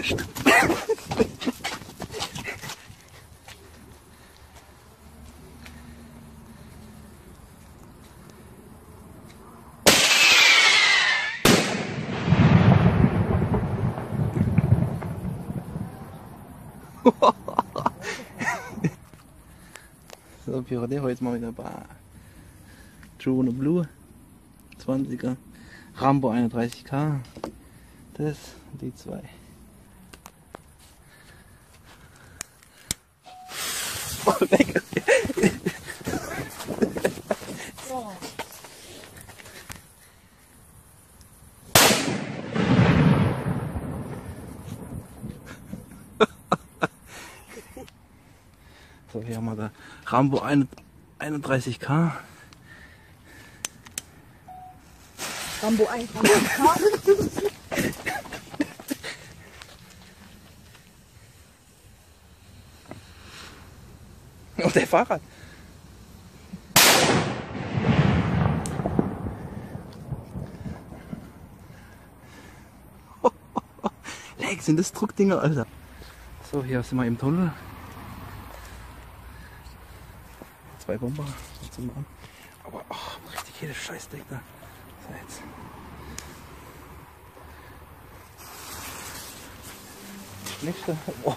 so, Pirateer heute mal wieder ein paar True und Blue 20er. Rambo 31K. Das, die zwei. Voll weg. So, hier haben wir da Rambo 31K. Rambo 1, Und der Fahrrad. Leck, sind das Druckdinger, Alter. So, hier sind wir im Tunnel. Zwei Bomber zum. Aber oh, richtig jedes Scheißdeck da. So jetzt. Nächste. Oh.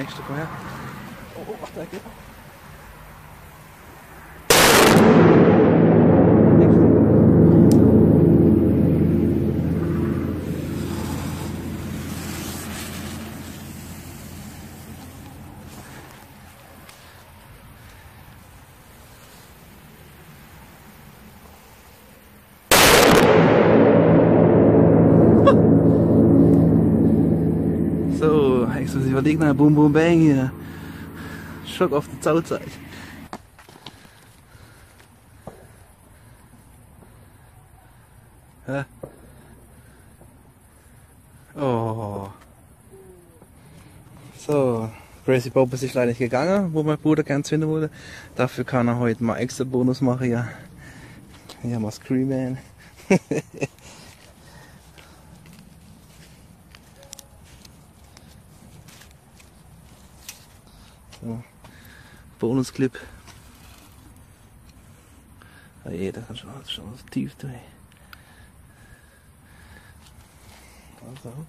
Nächste, komm her. Oh, oh, ach, geht er. So, exklusiver Gegner, Boom Boom Bang hier. Schock auf die Zauzeit. Hä? Oh. So, Crazy Bob ist leider nicht gegangen, wo mein Bruder gern finden wollte. Dafür kann er heute mal extra Bonus machen, ja. Hier haben wir So. Bonusclip. Ah je, dat gaat schon, das ist schon was tief drin. Also.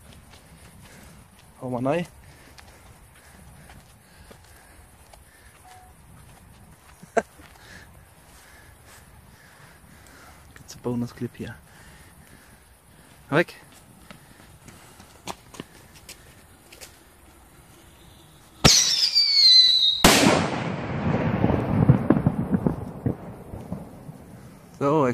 Hau mal rein. Gibt's einen Bonusclip hier. Weg. So,